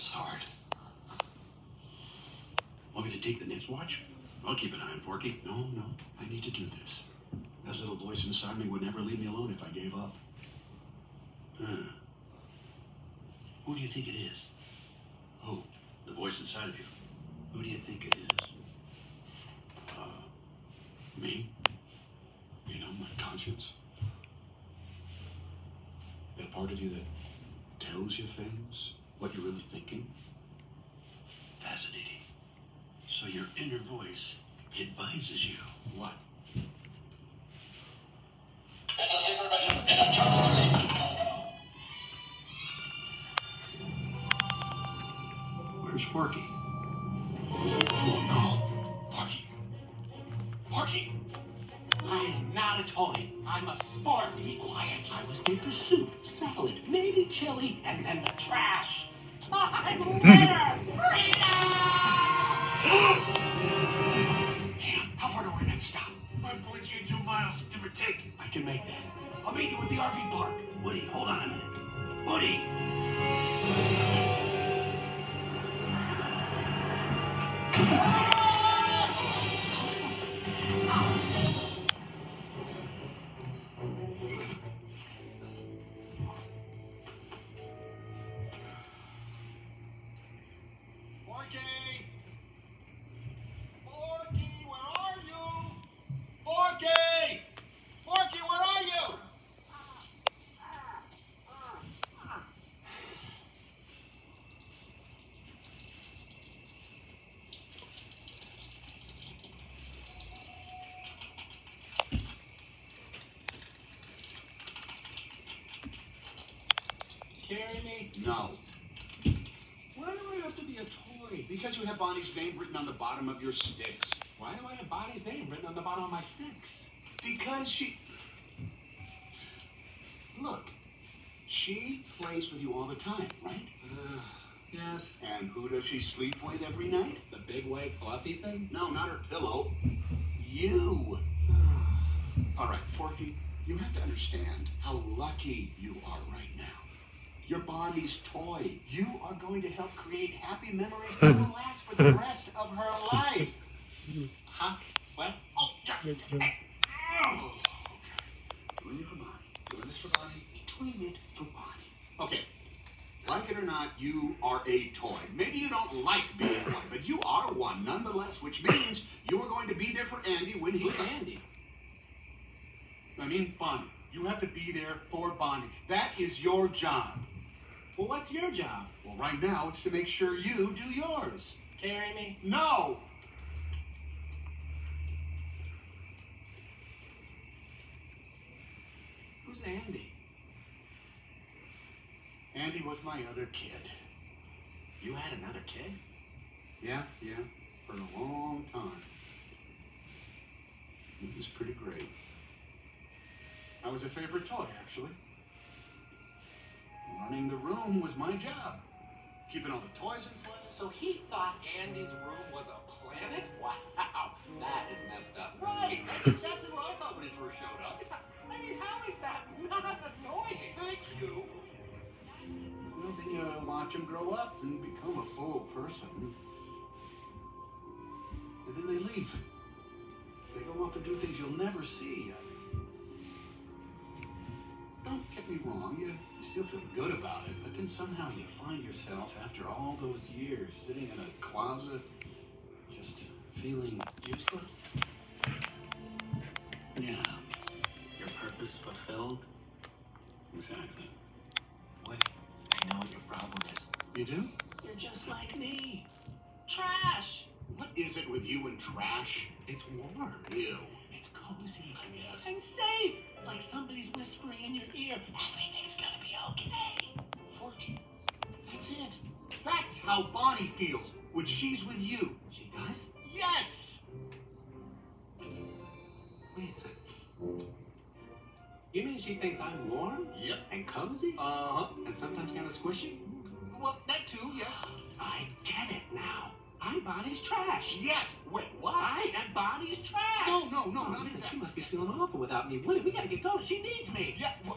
is hard. Want me to take the next watch? I'll keep an eye on Forky. No, no, I need to do this. That little voice inside me would never leave me alone if I gave up. Huh. Who do you think it is? Who? The voice inside of you. Who do you think it is? Uh, me? You know, my conscience. That part of you that tells you things, what you're really thinking. Fascinating. So your inner voice advises you. What? Where's Forky? Oh no. Forky. Forky. I am not a toy. I'm a spork. Be quiet. I was for soup, salad, maybe chili, and then the trash. How far to our next stop? 5.32 miles, give or take. I can make that. I'll meet you at the RV park. Woody, hold on a minute. Woody! Where are you? Where are you? Carry me? No. Why do I have to be a toy? Because you have Bonnie's name written on the bottom of your sticks. Why do I have Bonnie's name written on the bottom of my sticks? Because she. Look, she plays with you all the time, right? Uh, yes. And who does she sleep with every night? The big white fluffy thing? No, not her pillow. You. All right, Forky, you have to understand how lucky you are right now. You're Bonnie's toy. You are going to help create happy memories that will last for the rest of her life. Huh? What? Oh, yeah. Oh, okay. Doing it for Bonnie. Doing this for Bonnie. Doing it for Bonnie. Okay. Like it or not, you are a toy. Maybe you don't like being a toy, but you are one nonetheless, which means you are going to be there for Andy when he's Who's Andy? I mean, Bonnie. You have to be there for Bonnie. That is your job. Well, what's your job? Well, right now, it's to make sure you do yours. Carry me? No! Who's Andy? Andy was my other kid. You had another kid? Yeah, yeah, for a long time. It was pretty great. I was a favorite toy, actually. Room was my job. Keeping all the toys in place. So he thought Andy's room was a planet? Wow, that is messed up. Right, that's exactly what I thought when he first showed up. I mean, how is that not annoying? Thank you. Well, then you uh, watch him grow up and become a full person. And then they leave. They go off and do things you'll never see. Don't get me wrong, you still feel good about it, but then somehow you find yourself, after all those years, sitting in a closet, just feeling Useless? yeah, Your purpose fulfilled? exactly. Woody, I know what your problem is. You do? You're just like me. Trash! What is it with you and trash? It's warm. Ew. It's cozy. I guess. And safe. Like somebody's whispering in your ear, everything's gonna be okay. Forky. That's it. That's how Bonnie feels when she's with you. She does? Yes! Wait a second. You mean she thinks I'm warm Yep. and cozy Uh-huh. and sometimes kind of squishy? Well, that too, yes. I get it now. I'm Bonnie's trash. Yes. Wait, what? I am Bonnie's trash. No, no, no, Oh, not man, she must be feeling awful without me. Woody, we gotta get going. She needs me. Yeah, well,